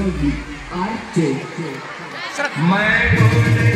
Yogi RJ मैं